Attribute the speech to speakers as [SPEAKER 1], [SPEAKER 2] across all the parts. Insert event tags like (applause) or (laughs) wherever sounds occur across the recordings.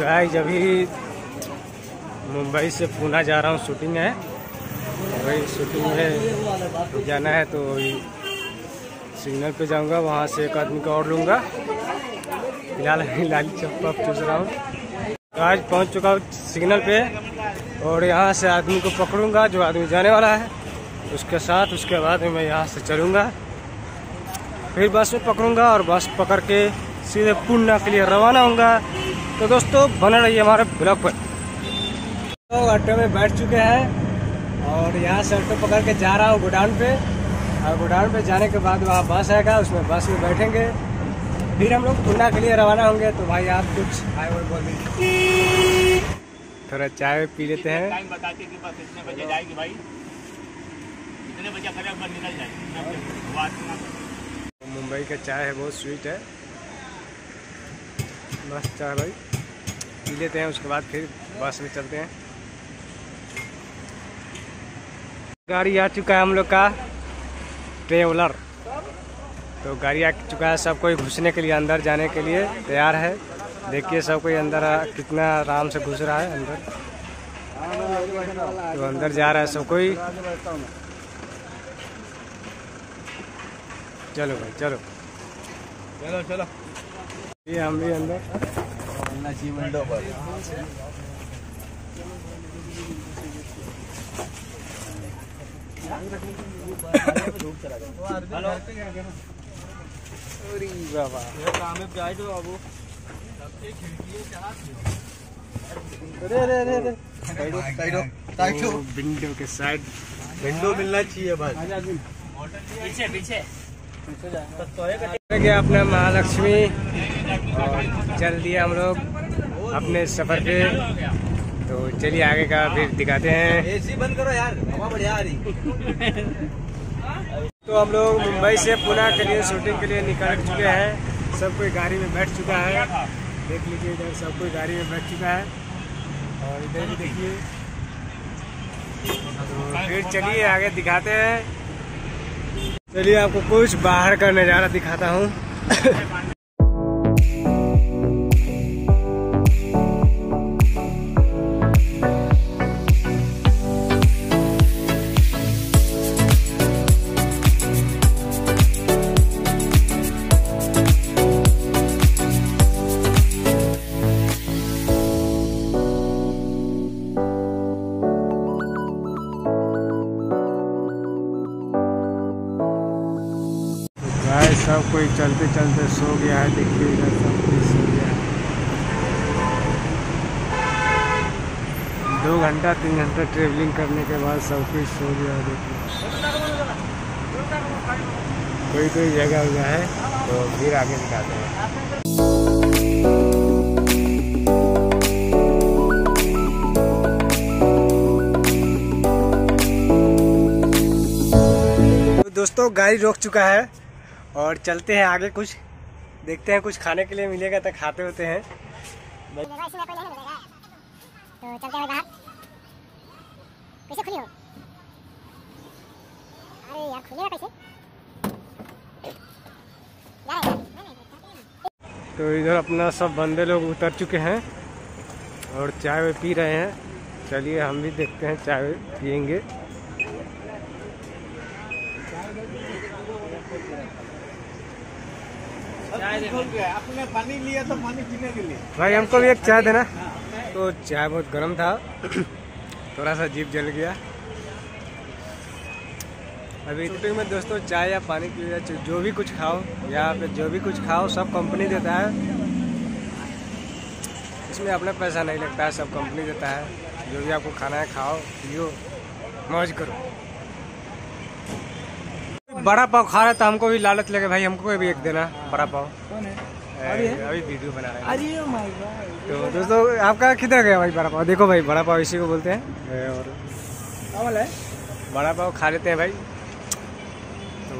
[SPEAKER 1] Guys अभी मुंबई से पूना जा रहा हूँ शूटिंग है। वही शूटिंग में जाना है तो सिग्नल पे जाऊँगा, वहाँ से एक आदमी को और लूँगा। फ़िलहाल अभी लाली चप्पा चूस रहा हूँ। आज पहुँच चुका हूँ सिग्नल पे और यहाँ से आदमी को पकड़ूँगा, जो आदमी जाने वाला है। उसके साथ, उसके बाद मैं यहाँ से चलूँगा। फिर बस में पकड़ूँगा और बस पकड़ के सीधे पूना के लिए रवाना होऊँगा। तो दोस्तों बने रहिए हमारे ब्लॉग पर। तो ऑटो में बैठ चुके हैं और यहाँ से ऑटो पकड़ के जा रहा हूँ गोडाउन पे। और गोडाउन पे जाने के बाद वहाँ बस आएगा उसमें बस में बैठेंगे। फिर हम लोग पूना के लिए रवाना होंगे। तो भाई आप कुछ आए और बोल दीजिए। थोड़ा चाय पी लेते हैं।
[SPEAKER 2] टाइम बताते कि बस इतने बजे जाएगी भाई? इतने बजे खड़े होकर निकल जाएगी।
[SPEAKER 1] मुंबई का चाय है बहुत स्वीट है। मस्त चाय भाई। लेते हैं, उसके बाद फिर बस में चलते हैं। गाड़ी आ चुका है हम लोग का ट्रेवलर। तो गाड़ी आ चुका है सब कोई घुसने के लिए, अंदर जाने के लिए तैयार है। देखिए सब कोई अंदर कितना आराम से घुस रहा है अंदर। तो अंदर जा रहा है सब कोई। चलो भाई चलो
[SPEAKER 2] चलो चलो।
[SPEAKER 1] ये हम भी अंदर।
[SPEAKER 2] विंडो पर
[SPEAKER 1] अरे बाबा। अरे अरे अरे अरे।
[SPEAKER 2] साइडो
[SPEAKER 1] वो विंडो के साइड
[SPEAKER 2] विंडो मिलना चाहिए भाई
[SPEAKER 3] पीछे पीछे।
[SPEAKER 1] गया अपना महालक्ष्मी। चल दिया हम लोग अपने सफ़र पे। तो चलिए आगे का फिर दिखाते हैं।
[SPEAKER 2] एसी बंद करो यार हवा बढ़िया आ रही।
[SPEAKER 1] तो हम लोग मुंबई से पुणे के लिए शूटिंग के लिए निकल चुके हैं। सब कोई गाड़ी में बैठ चुका है। देख लीजिए इधर सब कोई गाड़ी में बैठ चुका है। और इधर भी देखिए। तो फिर चलिए आगे दिखाते हैं। चलिए आपको कुछ बाहर का नज़ारा दिखाता हूँ। दो घंटा, तीन घंटा ट्रेवलिंग करने के बाद सब कुछ सो गया देखिए कोई कोई जगह हुआ है तो फिर आगे दिखाते हैं। तो दोस्तों, गाड़ी रोक चुका है और चलते हैं आगे कुछ, देखते हैं कुछ खाने के लिए मिलेगा तो खाते होते हैं।
[SPEAKER 4] तो चलते हैं बाहर कैसे खुली हो अरे यार कैसे यार। नहीं नहीं
[SPEAKER 1] तो इधर अपना सब बंदे लोग उतर चुके हैं और चाय वाय पी रहे हैं। चलिए हम भी देखते हैं चाय पियेंगे।
[SPEAKER 2] आपने पानी लिया तो पानी पीने के लिए।
[SPEAKER 1] भाई हमको भी एक चाय देना। तो चाय बहुत गर्म था। थोड़ा सा जीप जल गया। अभी शूटिंग में दोस्तों चाय या पानी पी या जो भी कुछ खाओ यहाँ पे जो भी कुछ खाओ, सब कंपनी देता है। इसमें अपना पैसा नहीं लगता है, सब कंपनी देता है। जो भी आपको खाना है, खाओ, पियो, मौज करो। बड़ा पाव खा रहा था, हमको भी लालच लगे, भाई हमको भी एक देना, बड़ा पाव। अभी अभी वीडियो बना रहे हैं। तो दोस्तों आपका किधर गया भाई बड़ा पाव? देखो भाई बड़ा पाव इसी को बोलते हैं। और बड़ा पाव खा लेते हैं भाई। तो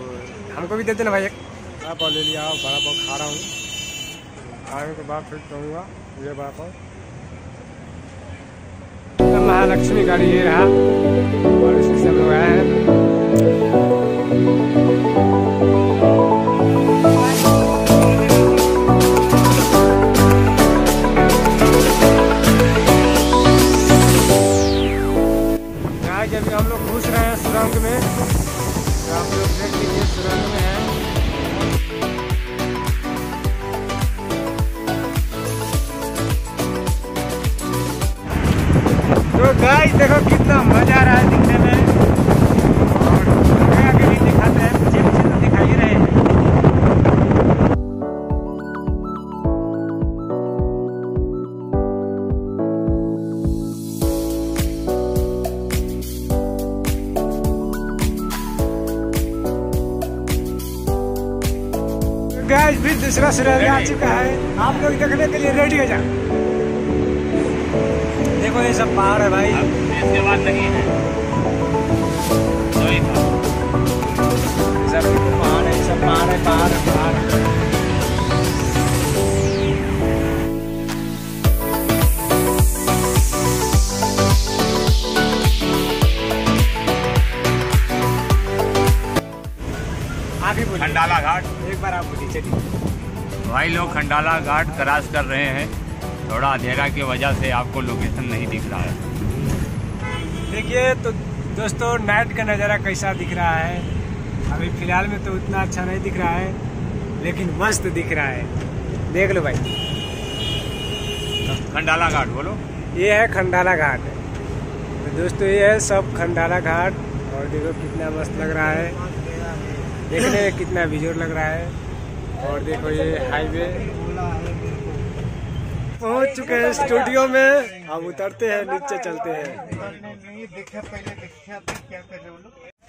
[SPEAKER 1] हमको भी देते देना भाई एक। बड़ा पाव ले लिया बड़ा पाव खा रहा हूँ। खाने के बाद फिर कहूँगा ये बड़ा पाव। महालक्ष्मी गाड़ी ये रहा। और इसी से हम लोग आए हैं। गैस भी दूसरा सिलेंडर आ चुका है। आप लोग देखने के लिए रेडी हो जाओ। देखो ये सब पहाड़ है भाई।
[SPEAKER 2] इसके बाद नहीं है। था
[SPEAKER 1] सब पहाड़ है सब पहाड़ है पहाड़ है पहाड़
[SPEAKER 2] खंडाला घाट।
[SPEAKER 1] एक बार आप चलिए
[SPEAKER 2] भाई लोग खंडाला घाट क्रॉस कर रहे हैं। थोड़ा अंधेरा की वजह से आपको लोकेशन नहीं दिख रहा है।
[SPEAKER 1] देखिए तो दोस्तों नाइट का नज़ारा कैसा दिख रहा है? अभी फ़िलहाल में तो उतना अच्छा नहीं दिख रहा है लेकिन मस्त दिख रहा है। देख लो भाई।
[SPEAKER 2] खंडाला घाट बोलो।
[SPEAKER 1] ये है खंडाला घाट। तो दोस्तों ये है सब खंडाला घाट। और देखो कितना मस्त लग रहा है। देखने कितना विजोर लग रहा है। और देखो ये हाईवे पहुँच चुके हैं स्टूडियो में। अब उतरते हैं, नीचे चलते हैं।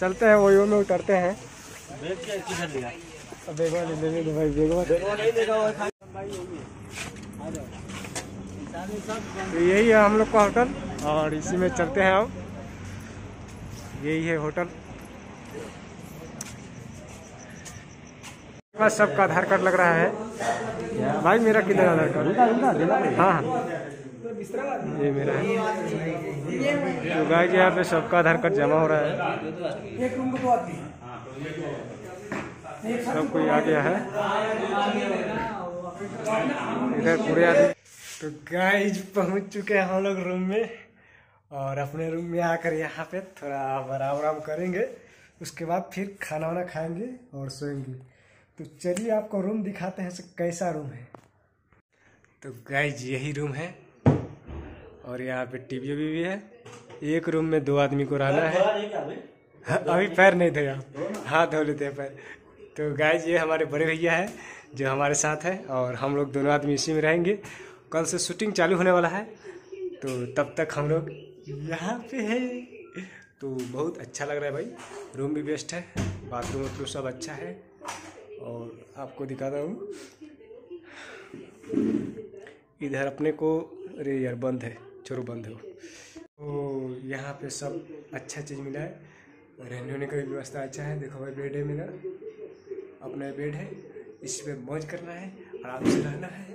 [SPEAKER 1] चलते हैं, वही में उतरते हैं। बेगवा ले भाई बेगवा तो यही है हम लोग का होटल, और इसी में चलते हैं अब। यही है होटल। बस सबका आधार कार्ड लग रहा है। भाई, मेरा किधर आधार कार्ड? हाँ हाँ। ये मेरा है। तो गाय के यहाँ पे सबका आधार कार्ड जमा हो रहा है। सब कोई आ गया है। इधर पूरे आदमी। तो गाइज़ पहुँच चुके हैं हम लोग रूम में। और अपने रूम में आकर यहाँ पे थोड़ा आराम आराम करेंगे। उसके बाद फिर खाना वाना खाएँगे और सोएँगे। तो चलिए आपको रूम दिखाते हैं कैसा रूम है। तो गाइज़ यही रूम है। और यहाँ पे टीवी भी, भी है। एक रूम में दो आदमी को रहना है। हाँ, अभी पैर नहीं धोया। हाथ धो लेते हैं पैर। तो गाइज़ ये हमारे बड़े भैया है जो हमारे साथ है और हम लोग दोनों आदमी इसी में रहेंगे। कल से शूटिंग चालू होने वाला है। तो तब तक हम लोग यहाँ पे है। तो बहुत अच्छा लग रहा है भाई। रूम भी बेस्ट है। बाथरूम वाथरूम सब अच्छा है। और आपको दिखाता हूँ। इधर अपने को अरे यार, बंद है छोड़ो बंद है। तो यहाँ पे सब अच्छा चीज़ मिला है। रहने होने का भी व्यवस्था अच्छा है। देखो, भाई बेड है मेरा। अपना बेड है। इस पर मौज करना है, आराम से रहना है।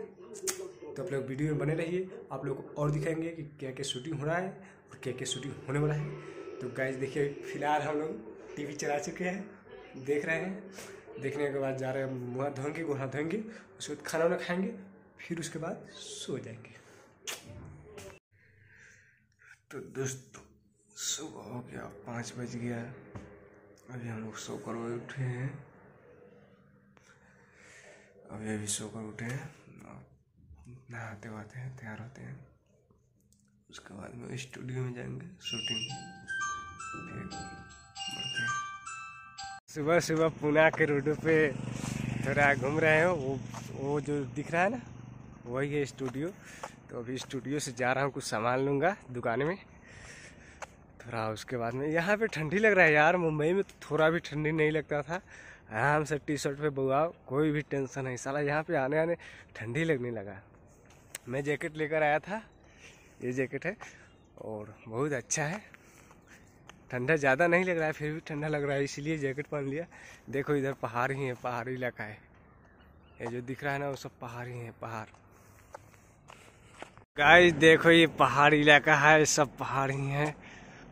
[SPEAKER 1] तो आप लोग वीडियो में बने रहिए। आप लोग को और दिखाएँगे कि क्या क्या शूटिंग हो रहा है और क्या क्या शूटिंग होने वाला है। तो गाइज़ देखिए, फ़िलहाल हम लोग टीवी चला चुके हैं। देख रहे हैं। देखने के बाद जा रहे हैं, मुँह धोएँगे, गुहा धोएँगे, उसके बाद खाना वाना खाएँगे, फिर उसके बाद सो जाएँगे। तो दोस्तों, सुबह हो गया, पाँच बज गया अभी हम लोग सोकर उठे हैं। अभी अभी सोकर उठे हैं नहाते वहाते हैं, तैयार होते हैं। उसके बाद में स्टूडियो में जाएँगे, शूटिंग। सुबह सुबह पुणे के रोड पे थोड़ा घूम रहे हैं। वो वो जो दिख रहा है ना, वही है स्टूडियो। तो अभी स्टूडियो से जा रहा हूँ, कुछ सामान लूँगा दुकान में। थोड़ा उसके बाद में, यहाँ पे ठंडी लग रहा है यार, मुंबई में तो थोड़ा भी ठंडी नहीं लगता था। आराम से टी शर्ट पे बुआओ कोई भी टेंशन नहीं। साला यहाँ पे आने आने ठंडी लगने लगा। मैं जैकेट लेकर आया था, ये जैकेट है, और बहुत अच्छा है। ठंडा ज़्यादा नहीं लग रहा है फिर भी ठंडा लग रहा है इसीलिए जैकेट पहन लिया। देखो इधर पहाड़ ही है पहाड़ी इलाका है। ये जो दिख रहा है ना वो सब पहाड़ ही है पहाड़। गाइस देखो ये पहाड़ी इलाका है सब पहाड़ ही है।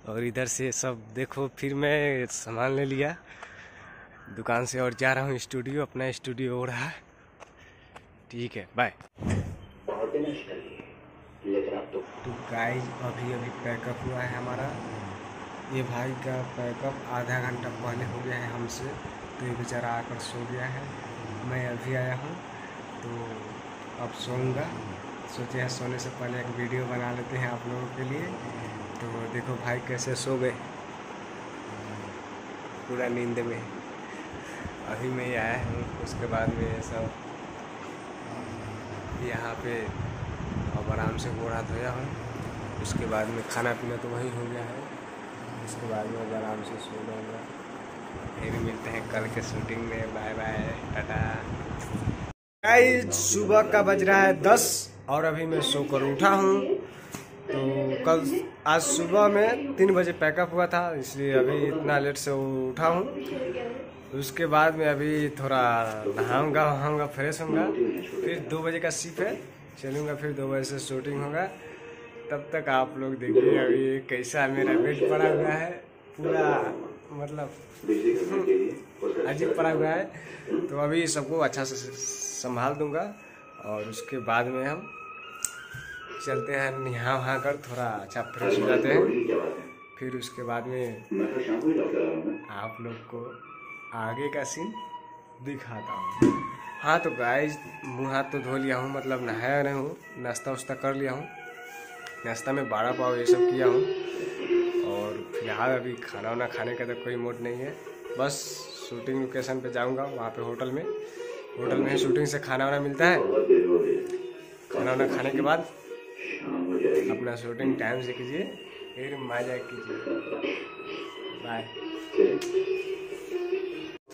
[SPEAKER 1] और इधर से सब देखो फिर मैं सामान ले लिया। दुकान से और जा रहा हूँ स्टूडियो अपना स्टूडियो हो रहा है। ठीक है बाय तो गाइस अभी अभी पैकअप हुआ है हमारा। ये भाई का पैकअप आधा घंटा पहले हो गया है हमसे तो ये बेचारा आकर सो गया है। मैं अभी आया हूँ तो अब सोऊँगा। सोचे हैं सोने से पहले एक वीडियो बना लेते हैं आप लोगों के लिए। तो देखो भाई कैसे सो गए। पूरा नींद में। अभी मैं आया हूँ, उसके बाद में ये सब यहाँ पे अब आराम से गोड़ा धोया हूँ। उसके बाद में खाना पीना तो वही हो गया है। उसके बाद में अब आराम से सो जाऊँगा। फिर मिलते हैं कल के शूटिंग में। Bye bye Tata. गाइस सुबह का बज रहा है दस और अभी मैं सोकर उठा हूँ। तो कल आज सुबह में तीन बजे पैकअप हुआ था इसलिए अभी इतना लेट से उठा हूँ। उसके बाद में अभी थोड़ा नहाऊँगा वहाऊँगा फ्रेश होऊँगा। फिर दो बजे का शिफ्ट है। चलूँगा फिर दो बजे से शूटिंग होगा। तब तक आप लोग देखिए अभी कैसा मेरा बेड पड़ा हुआ है। पूरा मतलब अजीब पड़ा हुआ है। तो अभी सबको अच्छा से संभाल दूँगा और उसके बाद में हम चलते हैं नहा वहाँ कर थोड़ा अच्छा फ्रेश हो जाते हैं। फिर उसके बाद में आप लोग को आगे का सीन दिखाता हूँ। हाँ तो गाय मुँह हाथ तो धो लिया हूँ मतलब नहाया नहीं हूँ नाश्ता वास्ता कर लिया हूँ। नाश्ता में बाड़ा पाव ये सब किया हूँ। और फ़िलहाल अभी खाना वाना खाने का तो कोई मूड नहीं है। बस शूटिंग लोकेशन पे जाऊँगा, वहाँ पे होटल में। होटल में शूटिंग से खाना वाना मिलता है। खाना वाना खाने के बाद अपना शूटिंग टाइम से कीजिए, फिर मज़ा कीजिए। बाय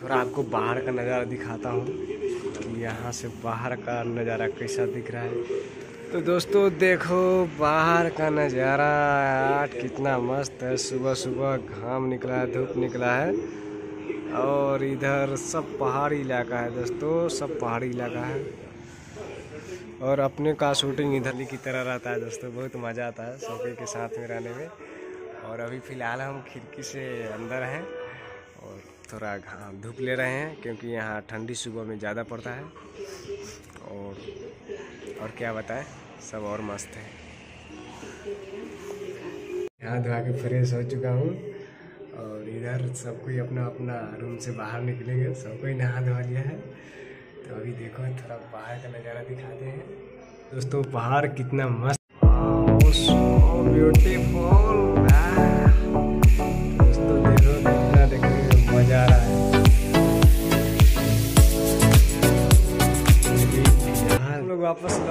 [SPEAKER 1] थोड़ा आपको बाहर का नज़ारा दिखाता हूँ यहाँ से बाहर का नज़ारा कैसा दिख रहा है। तो दोस्तों देखो बाहर का नज़ारा आठ कितना मस्त है। सुबह सुबह घाम निकला है, धूप निकला है। और इधर सब पहाड़ी इलाका है दोस्तों, सब पहाड़ी इलाका है। और अपने का शूटिंग इधर की तरह रहता है दोस्तों, बहुत मज़ा आता है सोफे के साथ में रहने में। और अभी फ़िलहाल हम खिड़की से अंदर हैं और थोड़ा घाम, धूप ले रहे हैं, क्योंकि यहाँ ठंडी सुबह में ज़्यादा पड़ता है। और और क्या बताएँ, सब और मस्त है। यहाँ धोआ के फ्रेश हो चुका हूँ और इधर सब कोई अपना अपना रूम से बाहर निकलेंगे, सब कोई नहा धोआ लिया है। तो अभी देखो, थोड़ा बाहर का नज़ारा दिखाते हैं। दोस्तों, पहाड़ कितना मस्त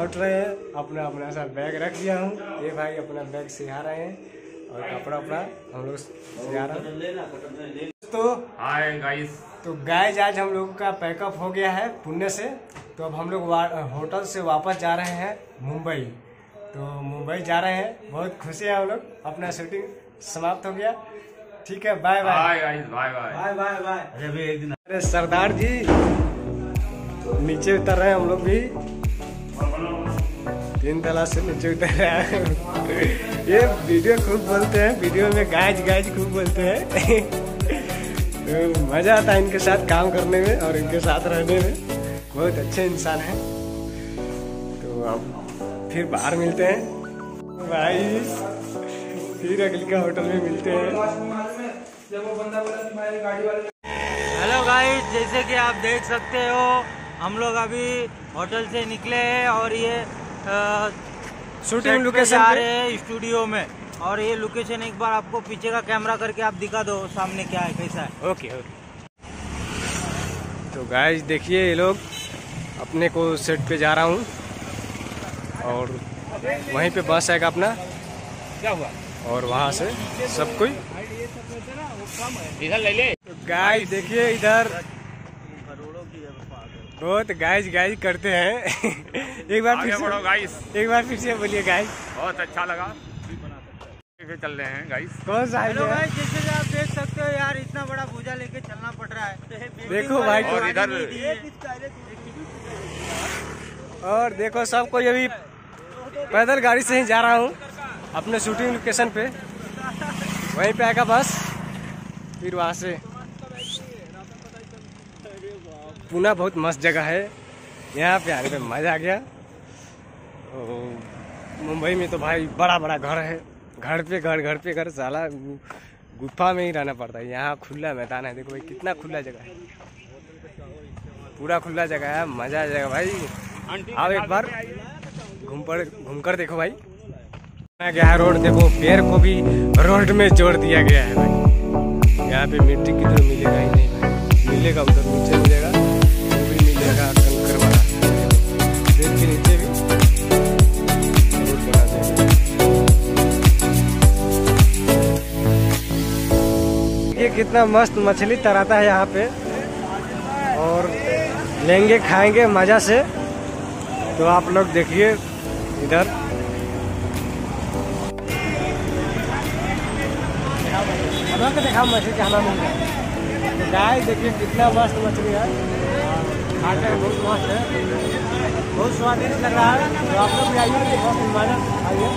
[SPEAKER 1] लौट रहे हैं। अपना अपना सा बैग रख दिया हूँ। ये भाई अपना बैग सिहा रहे हैं और कपड़ा वपड़ा हम लोग सिहा रहे हैं। तो
[SPEAKER 2] हाय गाइस
[SPEAKER 1] तो गाइज़ आज हम लोग का पैकअप हो गया है पुणे से। तो अब हम लोग होटल से वापस जा रहे हैं मुंबई। तो मुंबई जा रहे हैं। बहुत खुशी है हम लोग। अपना शूटिंग समाप्त हो गया। ठीक है bye bye
[SPEAKER 2] bye bye
[SPEAKER 1] bye bye bye अरे सरदार जी नीचे उतर रहे हैं हम लोग भी। तीन तला से नीचे उतर रहे हैं ये वीडियो खूब बोलते हैं, वीडियो में गाइज़ गाइज़ खूब बोलते हैं। तो मज़ा आता है इनके साथ काम करने में और इनके साथ रहने में। बहुत अच्छे इंसान हैं। तो अब फिर बाहर मिलते हैं। भाई फिर अगली का होटल में मिलते हैं।
[SPEAKER 3] हेलो गाइस, जैसे कि आप देख सकते हो, हम लोग अभी होटल से निकले हैं और ये
[SPEAKER 1] शूटिंग लोकेशन
[SPEAKER 3] जा रहे हैं स्टूडियो में। और ये लोकेशन एक बार आपको पीछे का कैमरा करके आप दिखा दो सामने क्या है कैसा है।
[SPEAKER 1] ओके ओके तो गाइस देखिए ये लोग अपने को सेट पे जा रहा हूँ। और वहीं पे बस आएगा अपना।
[SPEAKER 2] क्या हुआ?
[SPEAKER 1] और वहाँ से सब कोई?
[SPEAKER 2] इधर ले ले
[SPEAKER 1] तो गाइस देखिए इधर। बहुत गाइस गाइस करते हैं। (laughs) एक बार फिर
[SPEAKER 2] बढ़ो
[SPEAKER 1] से
[SPEAKER 2] गाइस
[SPEAKER 1] एक बार फिर से बोलिए गाइस
[SPEAKER 2] बहुत अच्छा लगा। फिर चल रहे हैं गाइस
[SPEAKER 1] कौन सा
[SPEAKER 3] हेलो
[SPEAKER 1] है?
[SPEAKER 3] गाइस जैसे कि आप देख सकते हो यार इतना बड़ा भूजा लेके चलना पड़ रहा है। (laughs)
[SPEAKER 1] देखो भाई
[SPEAKER 2] और इधर
[SPEAKER 1] और देखो सब कोई अभी पैदल गाड़ी से ही जा रहा हूँ अपने शूटिंग लोकेशन पे। वहीं पे आएगा बस फिर वहाँ से। पुणे बहुत मस्त जगह है। यहाँ पे आने पे मज़ा आ गया। मुंबई में तो भाई बड़ा बड़ा घर है। घर पे घर घर पे घर, साला गुफा में ही रहना पड़ता है। यहाँ खुला मैदान है। देखो भाई, कितना खुला जगह है। पूरा खुला जगह है। मज़ा आ जाएगा भाई। आओ एक बार। घूम पर घूम कर देखो भाई। गया रोड? देखो, पेड़ को भी रोड में जोड़ दिया गया है भाई। यहाँ पे मिट्टी किधर मिलेगा ही नहीं मिलेगा उधर। कितना मस्त मछली तराता है यहाँ पे। और लेंगे, खाएँगे मज़ा से। तो आप लोग देखिए इधर। मछली खाना मिल गाय देखिए कितना मस्त मछली है। खाकर बहुत मस्त है। बहुत स्वादिष्ट लग रहा है। तो आप लोग भी आइए मज़ा आइए